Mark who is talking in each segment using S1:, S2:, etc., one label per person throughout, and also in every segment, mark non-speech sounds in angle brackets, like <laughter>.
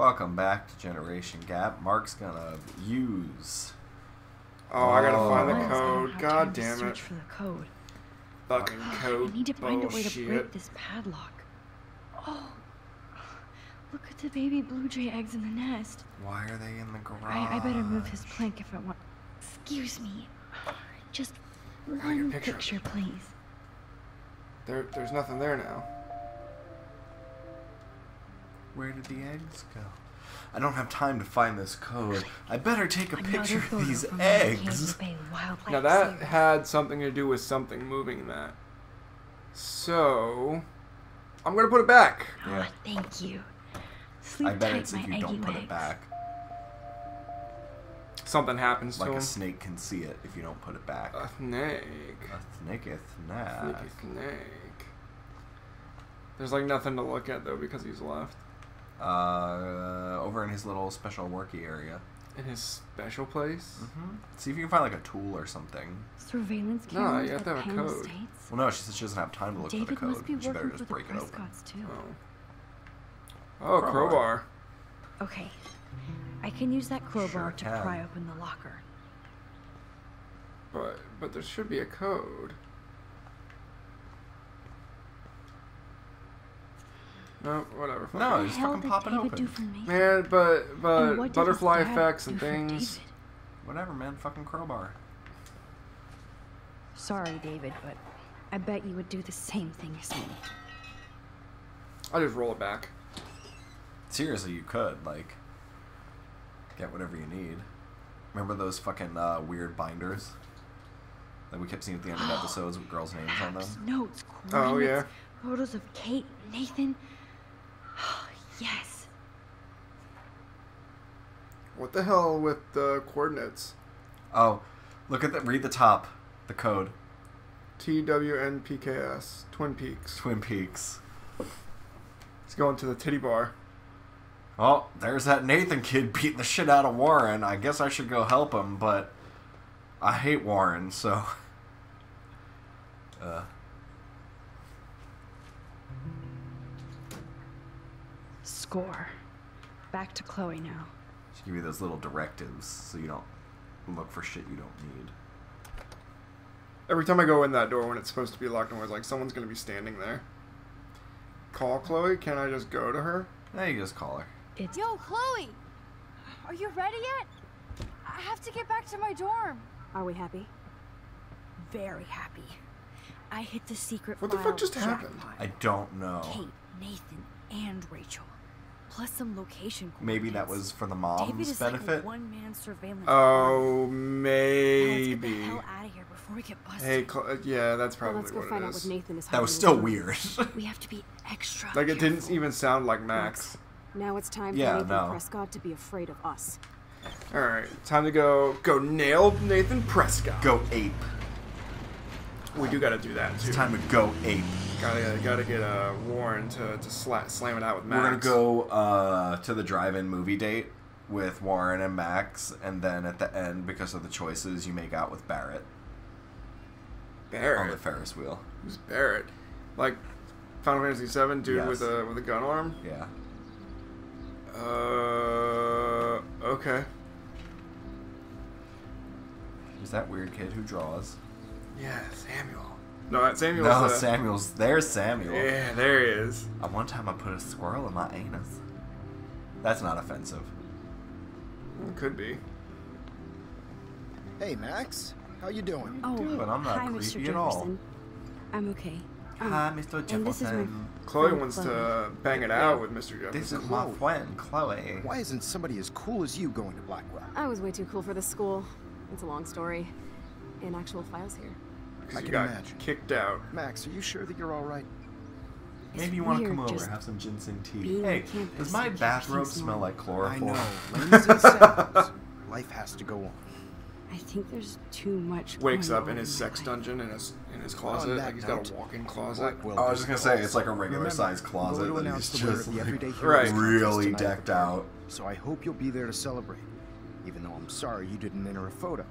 S1: Welcome back to Generation Gap. Mark's gonna use.
S2: Oh, I gotta
S1: Oh.
S2: find the
S3: does I don't
S2: code. God damn it.
S3: Search for the code.
S2: Fucking code.
S3: I need to find a way to break this padlock. Oh, look at the baby blue jay eggs in the nest.
S1: Why are they in the garage?
S3: I, I better move his plank if I want. Excuse me. Just one
S2: picture.
S3: picture, please.
S2: There, there's nothing there now.
S1: Where did the eggs go? I don't have time to find this code. I better take a
S3: Another
S1: picture of these
S3: from the
S1: eggs.
S3: Kansas Bay Wildlife
S2: Now that
S3: series.
S2: had something to do with something moving that. So, I'm gonna put it back.
S1: Yeah.
S3: Ah, thank you. Sleep
S1: I bet
S3: tight,
S1: it's if you don't put
S3: legs.
S1: it back.
S2: Something happens
S1: Like
S2: to him.
S1: Like a
S2: him.
S1: snake can see it if you don't put it back.
S2: A snake.
S1: A snake is snack.
S2: Sneaky snake. There's like nothing to look at though because he's left
S1: Uh, over in his little special worky area.
S2: in his special place.
S1: hmm See if you can find like a tool or something.
S3: Surveillance
S2: No,
S3: cameras
S2: you have to have a
S3: Penn
S2: code.
S3: Estates?
S1: Well, no, she said she doesn't have time to look
S3: David
S1: for the
S3: must
S1: code.
S3: be
S1: She better
S3: working
S1: just
S3: for the
S1: break it open.
S3: Prescotts too.
S2: Oh. Oh,
S1: Crowbar.
S2: crowbar.
S3: Okay, I can use that crowbar
S1: Sure
S3: to pry open the locker.
S2: But but there should be a code. No, whatever. fuck
S1: No.
S3: What the
S1: just fucking
S3: did
S1: pop it
S3: David
S1: open.
S3: do for me?
S2: Man, but but
S3: what did his
S2: butterfly effects and things.
S1: Whatever, man. Fucking crowbar.
S3: Sorry, David, but I bet you would do the same thing as me.
S2: I'll just roll it back.
S1: Seriously, you could like get whatever you need. Remember those fucking uh, weird binders that we kept seeing at the end of <gasps> episodes with girls' names on them?
S3: Maps, notes,
S2: Oh, yeah.
S3: photos of Kate, Nathan. Yes.
S2: What the hell with the coordinates?
S1: Oh, look at the read the top, the code.
S2: TWNPKS, Twin Peaks.
S1: Twin Peaks.
S2: He's going to the titty bar.
S1: Oh, there's that Nathan kid <laughs> beating the shit out of Warren. I guess I should go help him, but I hate Warren, so. <laughs> Uh,
S3: Score. Back to Chloe now.
S1: She give you those little directives so you don't look for shit you don't need.
S2: Every time I go in that door when it's supposed to be locked, I'm always like, someone's gonna be standing there. Call Chloe? Can I just go to her?
S1: Now you just call her.
S3: It's
S4: Yo, Chloe! Are you ready yet? I have to get back to my dorm.
S5: Are we happy?
S3: very happy. I hit the secret
S2: What the fuck just happened?
S3: jackpot.
S1: I don't know.
S3: Kate, Nathan, and Rachel. Plus some location
S1: Maybe that was for the mom's benefit.
S3: like one-man surveillance.
S2: Oh,
S3: army. Now let's
S2: maybe.
S3: get the hell out of here before we get busted.
S2: Hey, Chlo- uh, yeah, that's
S5: Well,
S2: probably
S5: let's go
S2: what
S5: find
S2: it
S5: out what
S2: is.
S5: Nathan is
S1: that was still weird. <laughs>
S3: we have to be extra.
S2: Like it didn't even sound like Max.
S5: Now it's time
S1: Yeah,
S5: for Nathan
S1: no.
S5: Prescott to be afraid of us.
S2: All right, time to go. Go nail Nathan Prescott.
S1: go ape.
S2: We do got to do that too.
S1: It's time to go ape.
S2: Gotta gotta get uh, Warren to to sla- slam it out with Max.
S1: We're gonna go uh, to the drive-in movie date with Warren and Max, and then at the end, because of the choices, you make out with Barret Barret on the Ferris wheel.
S2: Who's Barret? Like Final Fantasy VII dude
S1: Yes.
S2: with a with a gun arm.
S1: Yeah.
S2: Uh, okay.
S1: Is that weird kid who draws?
S2: Yeah, Samuel. No, that Samuel's.
S1: no,
S2: uh,
S1: Samuel's. There's Samuel.
S2: Yeah, there he is.
S1: At one time, I put a squirrel in my anus. That's not offensive.
S2: It Could be.
S6: Hey, Max. How you doing?
S3: Oh,
S1: But I'm not
S3: hi, Mr.
S1: creepy at all.
S3: Jefferson. I'm okay. Um,
S1: Hi, Mr.
S3: and this is my
S1: Jefferson.
S2: Chloe wants
S3: Chloe.
S2: to bang it out with Mr. Jefferson.
S1: This is my
S6: Chloe.
S1: friend, Chloe.
S6: Why isn't somebody as cool as you going to Blackwell?
S5: I was way too cool for this school. It's a long story. In actual files here.
S2: 'Cause
S6: I
S2: you
S6: can
S2: got
S6: imagine.
S2: kicked out.
S6: Max, are you sure that you're all right?
S1: Maybe
S3: It's
S1: you want to come over,
S3: just
S1: have some ginseng tea.
S3: being
S1: Hey, does my bathrobe smell like chloroform?
S6: I know. <laughs> Lindsay Samuels. Life has to go on.
S3: I think there's too much.
S2: Wakes
S3: going
S2: up in his sex
S3: life.
S2: dungeon in his in his closet. Like he's got a walk-in closet.
S6: Blackwell oh,
S1: I was just gonna say, it's like a regular sized closet
S6: going
S1: that he's
S6: the
S1: just like,
S6: Everyday Heroes
S2: Right.
S1: really
S6: tonight at the
S1: decked out.
S6: So I hope you'll be there to celebrate. Even though I'm sorry you didn't enter a photo.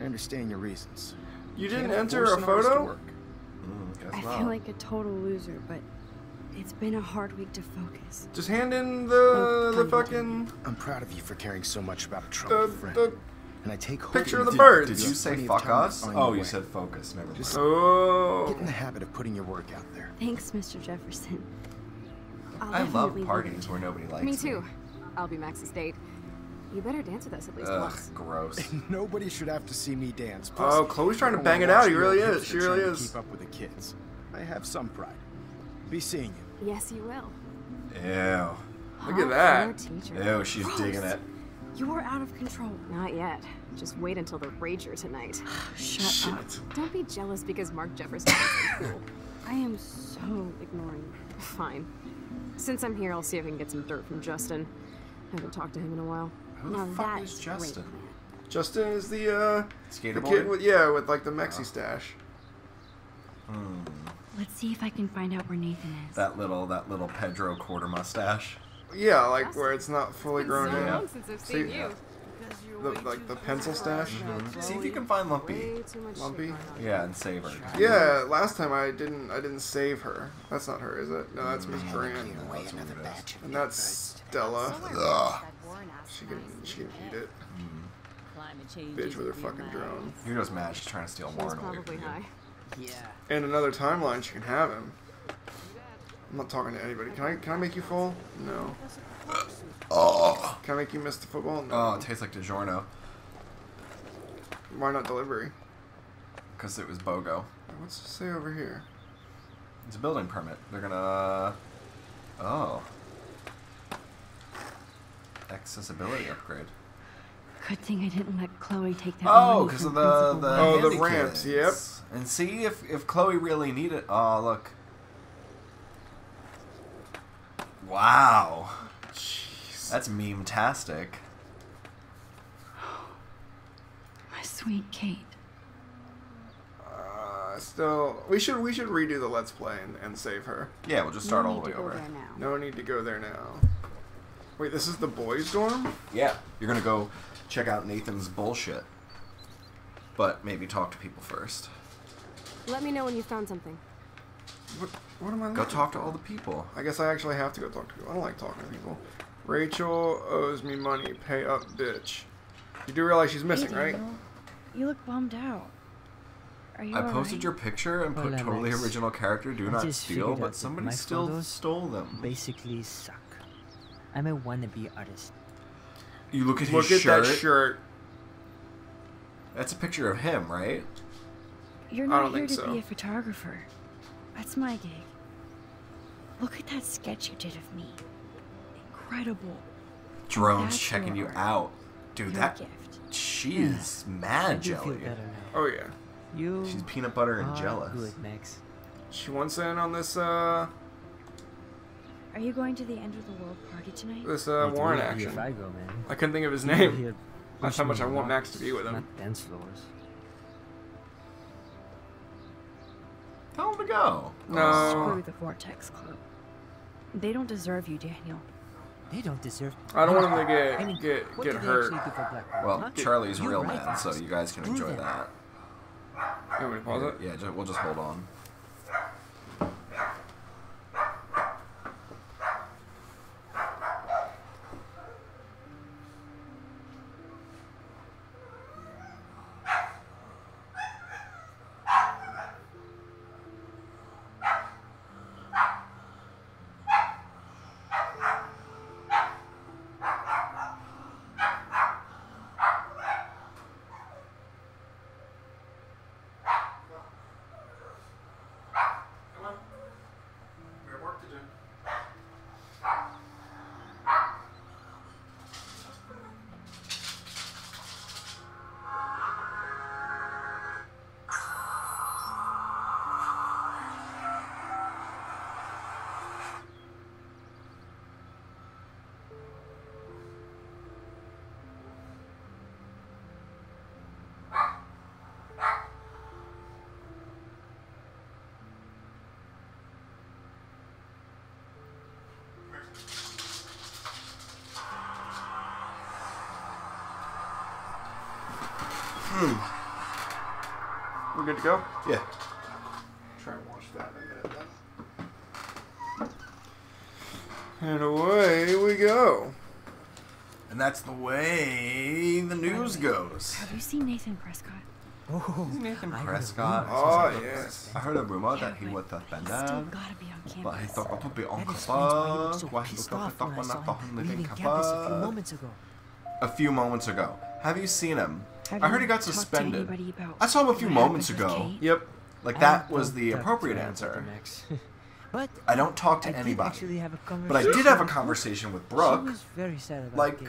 S6: I understand your reasons.
S2: You didn't enter a
S6: an artist to
S2: photo?
S1: Mm,
S3: I
S1: not.
S3: feel like a total loser, but
S5: It's been a hard week to focus.
S2: Just hand in the the
S5: Oh,
S2: fucking
S6: I'm proud of you for caring so much about a
S2: the,
S6: friend.
S2: the
S6: and I take
S2: picture of the
S6: you-
S2: birds.
S1: Did
S6: you
S1: you say
S6: plenty of
S1: fuck
S6: time to
S1: us? Oh, you
S6: way.
S1: said focus. Never mind.
S6: Just-
S2: oh.
S6: Get in the habit of putting your work out there.
S5: Thanks, Mr. Jefferson. I'll
S1: I love parties where nobody likes
S5: Me too. I'll be Max's date. You better dance with us at least
S1: Ugh,
S5: once.
S1: gross. <laughs>
S6: Nobody should have to see me dance.
S2: Oh, Chloe's trying to bang it out. He really is. She really is.
S6: Keep up with the kids. I have some pride. Be seeing you.
S5: Yes, you will.
S1: Ew.
S2: Look
S5: Huh?
S2: at that.
S5: Your.
S1: Ew, she's digging it.
S5: You're out of control. Not yet. Just wait until the rager tonight. <sighs>
S3: Shut up.
S5: Don't be jealous because Mark Jefferson is <laughs> cool. I am so ignoring. Fine. Since I'm here, I'll see if I can get some dirt from Justin. I haven't talked to him in a while.
S1: Who the fuck is
S5: is a great
S1: Justin?
S2: Justin is the uh
S1: Skater
S2: the kid with yeah with like the Mexi stash.
S1: Hmm.
S3: Let's see if I can find out where Nathan is.
S1: That little, that little Pedro quarter mustache.
S2: Yeah, like where it's not fully
S5: It's
S2: grown
S5: been so
S2: in.
S5: long since I've
S2: See,
S5: seen you.
S2: The, like the pencil stash.
S1: See if you can find Lumpy.
S5: Way too much shit
S2: Lumpy?
S1: Yeah, and save her.
S2: Yeah, last time I didn't I didn't save her. That's not her, is it? No, that's Miss Grant.
S1: That's what it is.
S2: And that's Stella.
S1: Ugh.
S2: She can she can eat it. Mm-hmm.
S7: Climate change
S2: Bitch with her fucking drone.
S1: You're just mad she's trying to steal
S5: She was
S1: more. than
S5: probably
S1: you're
S5: high.
S7: Yeah.
S2: In another timeline, she can have him. I'm not talking to anybody. Can I can I make you full? No.
S1: Oh.
S2: Can I make you miss the football? No.
S1: Oh, it tastes like DiGiorno.
S2: Why not delivery?
S1: Because it was BOGO.
S2: What's it say over here?
S1: It's a building permit. They're gonna. Oh. Accessibility upgrade.
S3: Good thing I didn't let Chloe take that
S1: Oh, because of the the,
S2: Oh, the ramps,
S1: kids.
S2: yep.
S1: And see if if Chloe really needed. Oh, look. Wow.
S2: Jeez.
S1: That's meme tastic. <gasps>
S3: My sweet Kate.
S2: Uh, still, we should we should redo the let's play and, and save her.
S1: Yeah, we'll just start
S5: No
S1: all the way over.
S5: there now.
S2: No need to go there now. Wait, this is the boys' dorm?
S1: Yeah, you're gonna go check out Nathan's bullshit, but maybe talk to people first.
S5: Let me know when you found something.
S2: What, what am I
S1: Go
S2: looking
S1: talk to all the people.
S2: I guess I actually have to go talk to people. I don't like talking to people. Rachel owes me money. Pay up, bitch. You do realize she's missing,
S3: Hey,
S2: right?
S3: You look bummed out. Are you
S1: I posted
S3: alright?
S1: your picture and put
S8: Hola,
S1: totally original character. Do
S8: I
S1: not steal, but somebody still stole them.
S8: basically suck. I'm a wannabe artist.
S1: You look at his
S2: Look at
S1: shirt.
S2: that shirt.
S1: That's a picture of him, right?
S3: You're
S2: I
S3: not
S2: don't
S3: here
S2: think
S3: to
S2: so.
S3: be a photographer. That's my gig. Look at that sketch you did of me. Incredible.
S1: Drones
S3: That's
S1: checking you out, dude.
S3: Your
S1: That
S3: gift.
S1: she is
S8: I
S1: mad
S8: do feel
S1: jelly.
S8: better now.
S2: Oh yeah.
S8: You
S1: She's peanut butter and
S8: are
S1: jealous.
S8: good, Max.
S2: She wants in on this uh
S3: Are you going to the end of the world party tonight?
S2: this uh
S8: It
S2: Warren
S8: would
S2: action.
S8: If I go, man.
S2: I couldn't think of his name.
S8: here
S2: That's how much I want Max to be with him.
S8: Not dance floors.
S1: Tell him to go.
S2: No.
S3: Screw the Vortex Club. They don't deserve you, Daniel.
S8: They don't deserve.
S2: I don't want them to <laughs> get
S8: I mean,
S2: get get hurt.
S8: do for
S1: Well,
S8: huh?
S1: Charlie's a
S8: You
S1: real
S8: write
S1: man, so you guys can enjoy
S8: it.
S1: that.
S2: You want me to pause it?
S1: Yeah, we'll just hold on. Hmm.
S2: We're good to go?
S1: Yeah.
S2: Try and watch that in a minute then. And away we go.
S1: And that's the way the news goes.
S3: Have you seen Nathan Prescott?
S8: Oh,
S1: Nathan
S8: I
S1: Prescott.
S8: rumor.
S2: Oh, yes.
S1: I heard a rumor
S3: Yeah,
S1: that he
S3: but
S1: would have been
S3: He's still gotta be on
S1: But he
S3: campus.
S1: thought to be on
S8: That why he
S1: campus.
S8: so
S1: Why he
S8: pissed
S1: looked
S8: off
S1: like
S8: when I
S1: when
S8: saw
S1: thought
S8: him
S1: him living
S8: leaving campus a few moments ago.
S1: A few moments ago. Have you seen him?
S3: Have
S1: I heard he got suspended. I saw him a few moments ago.
S3: Kate?
S2: Yep.
S1: Like that was the appropriate answer. <laughs>
S8: But
S1: I don't talk to
S8: I
S1: anybody.
S8: actually
S1: But I did have a conversation with Brooke.
S8: She was very sad about
S1: Like-
S8: Kate.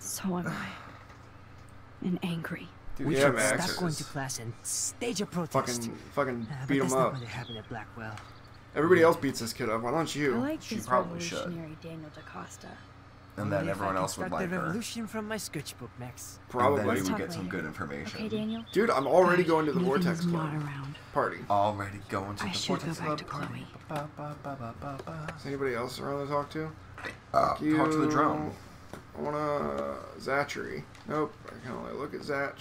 S3: So am I. And angry.
S1: Dude,
S8: We
S2: Yeah,
S8: should
S2: Max.
S8: stop going to class and stage a protest.
S2: Fucking, fucking
S8: Uh,
S2: beat
S8: that's
S2: him
S8: not
S2: up.
S8: what happened at Blackwell.
S2: Everybody else beats this kid up. Why don't
S3: I
S2: you?
S3: like
S1: She
S3: this
S1: probably should.
S3: revolutionary Daniel DaCosta.
S1: And then everyone else would
S8: start
S1: like
S8: the
S1: her.
S8: revolution from my sketchbook, Max.
S2: Probably.
S1: then we would get some
S3: later.
S1: good information.
S3: Okay, Daniel?
S2: Dude, I'm already going to the
S3: Nathan
S2: Vortex
S3: is not
S2: Club
S3: around.
S2: party.
S1: Already going to
S3: I
S1: the
S3: should
S1: Vortex
S3: go back
S1: Club
S3: to
S1: party.
S3: Chloe.
S1: Ba, ba, ba, ba, ba, ba.
S2: Is anybody else around to talk to?
S1: Uh,
S2: you.
S1: talk to the drone.
S2: I wanna Zachary. Nope. I can only look at Zach.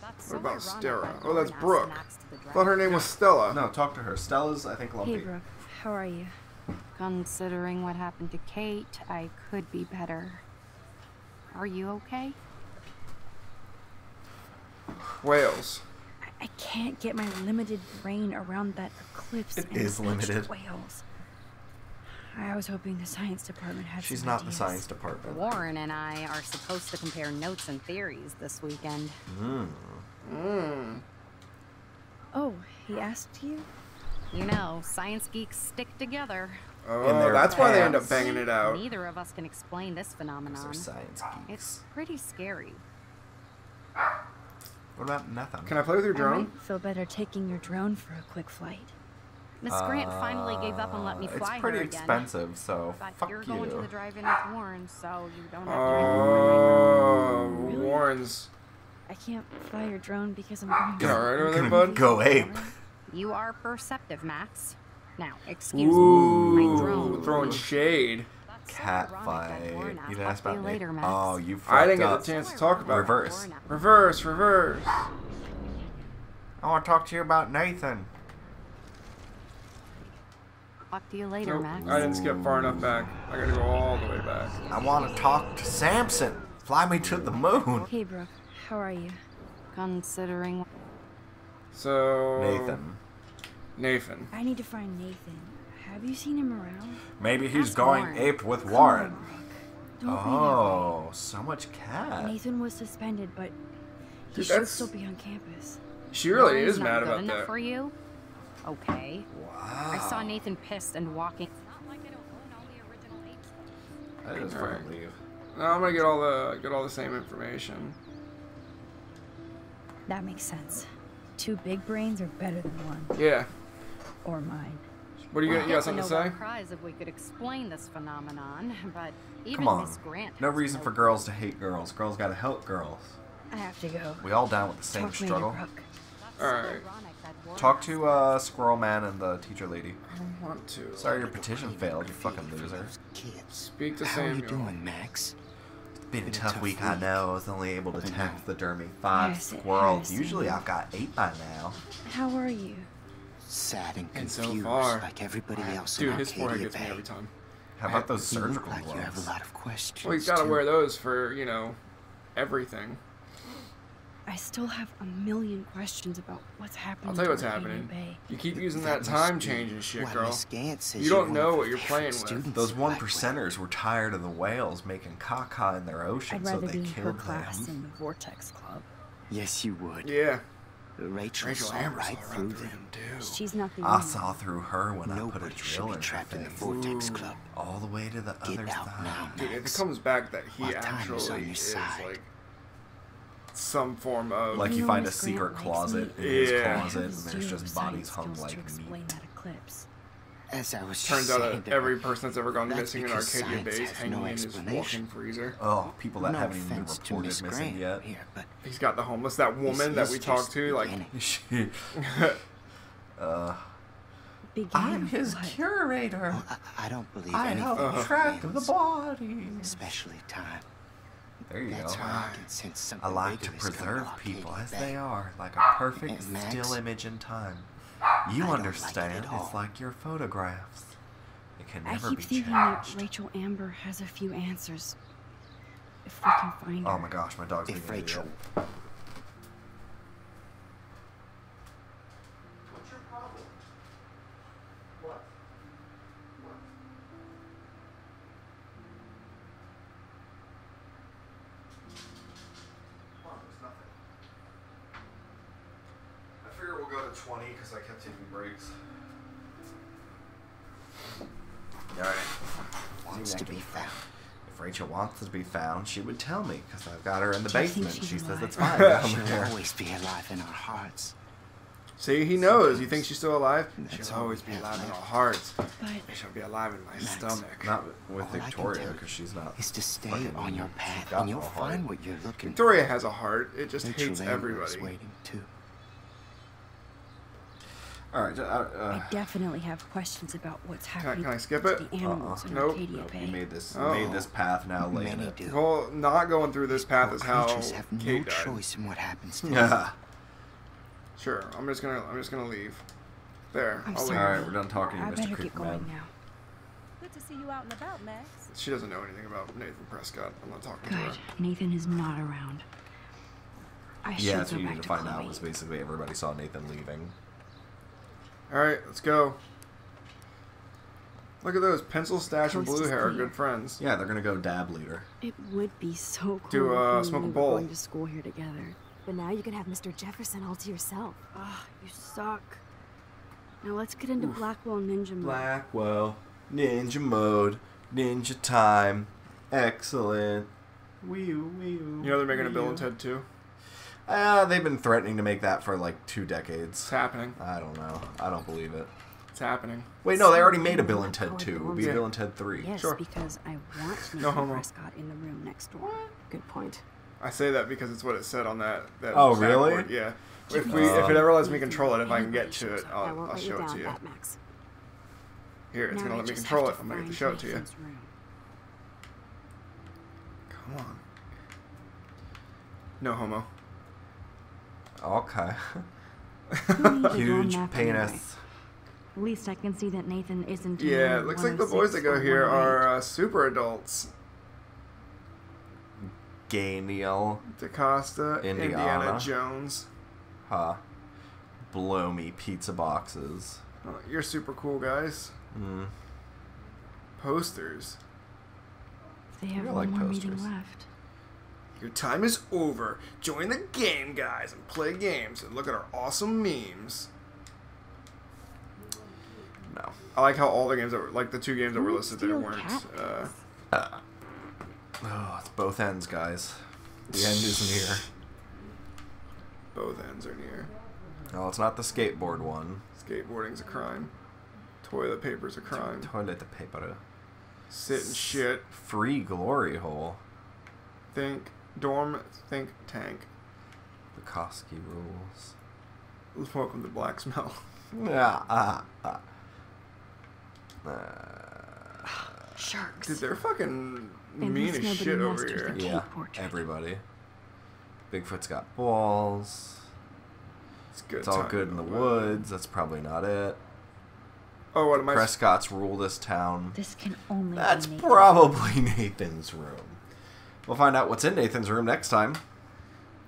S9: That's
S2: What about
S9: ironic
S2: Stara? Oh, that's Brooke.
S9: Max
S2: Thought her name was Stella.
S1: No, talk to her. Stella's, I think, lumpy.
S3: Hey, Brooke. How are you?
S9: Considering what happened to Kate, I could be better. Are you okay?
S2: Whales.
S3: I, I can't get my limited brain around that eclipse
S1: It
S3: and
S1: is limited.
S3: whales. I was hoping the science department had
S1: She's
S3: some
S1: not the science department.
S9: Warren and I are supposed to compare notes and theories this weekend.
S1: Mm.
S2: Mmm.
S3: Oh, he asked you?
S9: You know, science geeks stick together.
S2: Oh,
S1: their
S2: that's why they end up banging it out.
S9: Neither of us can explain this
S1: Those
S9: phenomenon.
S1: are science geeks.
S9: It's pretty scary.
S1: What about nothing?
S2: Can I play with your drone?
S3: might feel better taking your drone for a quick flight.
S9: Miss Grant finally gave up and let me
S1: Uh,
S9: fly
S1: It's pretty
S9: her again.
S1: expensive, so
S9: But
S1: fuck
S9: you're
S1: you.
S9: going to the drive-in with Warren, so you don't have to.
S2: Oh,
S3: Really?
S2: Warren's.
S3: I can't fly your drone because I'm going
S2: You alright over there,
S1: Gonna
S2: bud?
S1: Go ape.
S9: You are perceptive, Max. Now, excuse
S2: Ooh,
S9: me. My drone.
S2: throwing shade.
S1: Cat
S9: ironic
S1: fight. You
S9: asked
S1: didn't ask
S9: about
S1: about
S9: you
S1: me.
S9: later, Max.
S1: Oh, you fucked
S2: I didn't get
S1: up.
S2: the chance to talk about it.
S1: Reverse.
S2: Reverse, reverse.
S1: I want to talk to you about Nathan.
S9: Talk to you later,
S2: Nope,
S9: Max.
S2: I didn't skip far enough back. I gotta go all the way back.
S1: I want to talk to Samson. Fly me to the moon.
S3: Hey, Brooke. How are you?
S9: Considering
S2: So.
S1: Nathan.
S2: Nathan.
S3: I need to find Nathan. Have you seen him around?
S1: Maybe he's
S9: Ask
S1: going
S9: Warren.
S1: ape with
S3: Come
S1: Warren.
S3: on, Don't
S1: Oh, so much cat.
S3: Nathan was suspended, but he
S2: Dude,
S3: should
S2: that's-
S3: still be on campus.
S2: She really
S9: Warren's
S2: is
S9: not
S2: mad
S9: good
S2: about
S9: enough
S2: that.
S9: for you? Okay.
S1: Wow.
S9: I saw Nathan pissed and walking. It's not like I don't own all the original apes.
S1: I just
S2: Alright.
S1: fucking leave.
S2: No, I'm gonna get all the get all the same information.
S3: That makes sense. Two big brains are better than one.
S2: Yeah.
S3: Or mine.
S2: What do you got? You got something to say?
S9: Nobel Prize if we could explain this phenomenon, but even
S1: Come on.
S9: Miss Grant.
S1: No
S9: has
S1: reason for girls to hate girls. Girls gotta help girls.
S3: I have to go.
S1: We all down with the same
S3: Talk
S1: struggle.
S3: later, Brooke.
S9: That's so
S2: Alright.
S9: ironic that Warren
S1: Talk to uh, Squirrel Man and the teacher lady.
S2: I don't want to.
S1: Sorry your petition failed, you fucking loser.
S6: Kids.
S2: Speak to
S6: How are you doing, Max?
S1: It's been a
S6: Been a
S1: tough
S6: tough
S1: week, I know. I was only able to
S6: I know.
S1: taxidermy five
S3: Yes, it
S1: squirrels.
S3: has,
S1: Usually I've got eight by now.
S3: How are you?
S6: Sad and
S2: And
S6: confused,
S2: so far,
S6: like everybody else
S2: Dude,
S6: in
S2: his forehead
S6: Arcadia
S2: gets me every time.
S1: How about those
S6: You look
S1: surgical
S6: like you have a lot of questions.
S2: Well, he's got to
S6: too.
S2: wear those for you know everything.
S3: I still have a million questions about what's happening.
S2: I'll tell you what's
S3: to Arcadia
S2: happening.
S3: Bay.
S2: You keep using
S6: That
S2: that time
S6: be
S2: change and shit,
S6: why
S2: girl.
S6: Miss Grant
S2: You don't know what you're
S6: favorite
S2: playing with.
S1: Those
S6: at
S1: one percenters were tired of the whales making caca in their ocean,
S3: I'd
S1: so
S3: rather
S1: they
S3: be in her
S1: killed
S3: class
S1: them.
S3: in the Vortex Club.
S6: Yes, you would.
S2: Yeah.
S6: Rachel,
S2: Rachel
S6: saw right
S2: saw
S6: through
S2: right through
S6: them.
S2: him too.
S3: She's not the
S1: I
S3: only
S1: saw through her when I put a
S6: Nobody
S1: drill in
S6: trapped in the. Vortex
S2: Ooh.
S6: Club.
S1: All the way to the
S6: Get
S1: other
S6: out
S1: side.
S6: now,
S2: Dude, if it
S6: Max.
S2: comes back that he
S6: My time is
S2: actually
S6: your
S2: is
S6: side.
S2: like some form of
S1: Like you find a secret closet
S3: me.
S1: in his
S2: Yeah.
S1: Closet, and there's just bodies
S3: science
S1: hung
S3: skills
S1: like
S3: to
S1: meat.
S3: explain that eclipse.
S6: As I was just
S2: turns out
S6: saying
S2: that
S6: to
S2: every person that's ever gone
S6: That's
S2: missing in Arcadia
S6: science
S2: Bay is
S6: has
S2: hanging
S6: no
S2: in his
S6: explanation.
S2: walking freezer.
S1: Oh, people that
S6: no
S1: haven't even been reported missing
S6: Grant
S1: yet.
S6: here, but
S2: He's got the homeless, that woman that we talked to, like
S6: beginning. <laughs>
S1: She- uh,
S3: Begin
S1: I'm his
S3: what?
S1: curator.
S6: I, I don't believe
S1: I
S6: anything
S1: help
S2: Uh-huh.
S1: track the
S6: begins,
S1: bodies.
S6: especially time.
S1: There you
S6: That's
S1: go.
S6: how I can sense something
S1: I like to
S6: bigger is coming
S1: preserve people as they are, like a perfect
S6: Max,
S1: still image in time. You
S6: I don't like it
S1: understand? it's like your photographs. It can never
S3: I
S1: never
S3: keep
S1: be
S3: thinking
S1: changed.
S3: that Rachel Amber has a few answers. If we can find oh her.
S1: Oh my gosh, my dog's being
S6: If
S1: an idiot.
S6: Rachel.
S1: What's your problem? What? What? Oh, there's nothing. I figure we'll go to 20 because I kept taking breaks. Alright.
S6: Wants to be found.
S1: If Rachel wants to be found, she would tell me because I've got her in the
S3: Do
S1: basement.
S3: she's
S1: She says it's fine
S6: She'll
S1: there.
S6: always be alive in our hearts.
S2: See, he knows. You think she's still alive?
S6: That's
S2: She'll always be
S6: have
S2: alive in our hearts.
S3: But
S2: She'll be alive in my
S6: Max.
S2: stomach.
S1: Not with
S6: All
S1: Victoria because she's not.
S6: Is to stay on your path, and you'll
S1: no heart.
S6: find what you're looking
S2: Victoria has a heart. It just
S6: for.
S2: hates
S6: Rachel
S2: everybody.
S6: waiting too.
S1: All right. Uh, uh,
S3: I definitely have questions about what's
S2: Can I,
S3: happening
S2: can I skip
S3: to
S2: it?
S3: the animals in
S2: Nope.
S3: Arcadia
S1: nope,
S3: Bay.
S1: you made this.
S2: Oh.
S1: Made this path now. Late.
S6: Many do.
S2: Well, not going through this path
S6: Poor
S2: is how
S6: creatures have no
S2: Kate died.
S6: choice in what happens to them.
S1: Yeah.
S2: Sure, I'm just gonna I'm just gonna leave. There,
S3: I'm
S2: I'll
S3: sorry.
S1: All
S2: leave.
S1: right, we're done talking to
S3: I
S1: Mr.
S3: better get going now.
S7: Good to see you out and about, Max.
S2: She doesn't know anything about Nathan Prescott. I'm not talking to her.
S3: Good. Nathan is not around. I should
S1: Yeah,
S3: go
S1: that's what you need to
S3: to
S1: find
S3: Chloe.
S1: out. Was basically everybody saw Nathan leaving.
S2: All right, let's go. Look at those pencil stash and blue hair are good friends.
S1: Yeah, they're gonna go dab leader.
S3: It would be so cool
S2: To, uh,
S3: if we
S2: smoke a bowl.
S3: going to school here together.
S5: But now you can have Mr. Jefferson all to yourself.
S3: Ah, you suck. Now let's get into Blackwell Ninja mode.
S1: Blackwell, ninja mode, ninja time, excellent. Wee wee.
S2: You know they're making a Bill and Ted too.
S1: Uh, they've been threatening to make that for like two decades.
S2: It's happening.
S1: I don't know. I don't believe it.
S2: It's happening.
S1: Wait, no, they already made a
S3: I'm
S1: Bill and Ted
S3: going
S1: 2. It would
S3: to
S1: be
S2: Yeah.
S1: Bill and Ted 3.
S3: Yes,
S2: Sure.
S3: because I want Nathan <laughs>
S2: No homo.
S3: Prescott in the room next door.
S5: Good point.
S2: I say that because it's what it said on that. that
S1: Oh,
S2: sad
S1: really?
S2: board. Yeah. If we if it ever lets me control it, if I can get to it,
S5: I
S2: I'll, I'll
S5: let you
S2: show it to you.
S5: Batmax.
S2: Here, it's
S3: Now
S2: gonna
S3: I
S2: let me
S3: just
S2: control
S3: have
S2: it. I'm gonna get to show it to you.
S3: Room.
S2: Come on. No homo.
S1: Okay.
S3: Who needs a
S1: Huge
S3: grown map anyway?
S1: penis.
S3: At least I can see that Nathan isn't.
S2: Yeah, it looks like the boys that go here are uh, super adults.
S1: Gay Neil.
S2: DaCosta, Indiana,
S1: Indiana.
S2: Jones.
S1: Huh. Blow me pizza boxes.
S2: Oh, you're super cool, guys.
S1: Mm.
S2: Posters.
S3: They have
S1: I
S3: one
S1: like
S3: more meeting
S1: posters.
S3: left.
S2: Your time is over. Join the game, guys, and play games and look at our awesome memes.
S1: No.
S2: I like how all the games that were like the two games that were listed
S3: there
S2: weren't.
S3: cat.
S2: Uh,
S1: Oh, it's both ends, guys. The end is near.
S2: both ends are near.
S1: No, it's not the skateboard one.
S2: Skateboarding's a crime. Toilet paper's a crime.
S1: Toilet paper.
S2: Sit and shit.
S1: Free glory hole.
S2: Think dorm. Think tank.
S1: The Koski rules.
S2: Welcome to Black Smell.
S1: Yeah. <laughs> Ah, ah. Uh,
S3: Sharks.
S2: Dude, they're fucking
S3: At
S2: mean as shit over here.
S1: yeah.
S3: portrait.
S1: Everybody. Bigfoot's got balls.
S2: It's good.
S1: It's all good in the woods. That's probably not it.
S2: Oh, what am I?
S1: Prescott's rule this town.
S3: This can only
S1: That's
S3: be
S1: probably <laughs> Nathan's room. We'll find out what's in Nathan's room next time.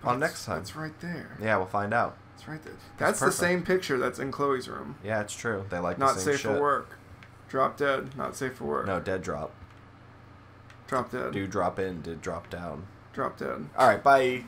S1: On
S2: That's-
S1: next time.
S2: It's right there.
S1: Yeah, we'll find out.
S2: That's right there.
S1: That's
S2: That's, the same picture that's in Chloe's room.
S1: Yeah, it's true. They like
S2: Not
S1: the same
S2: safe
S1: shit.
S2: for work. Drop dead. Not safe for work.
S1: No, dead drop.
S2: Drop dead.
S1: Do drop in, did drop down.
S2: Drop dead.
S1: All right, bye.